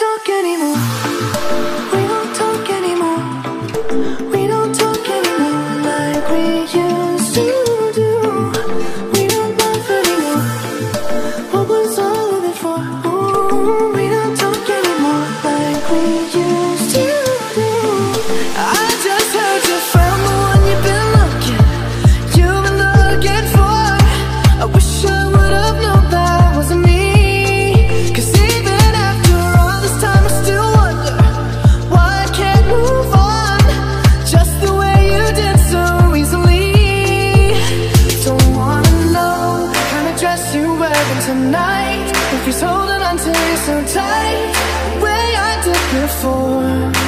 時にも happen tonight? If he's holding on to you so tight The way I did before.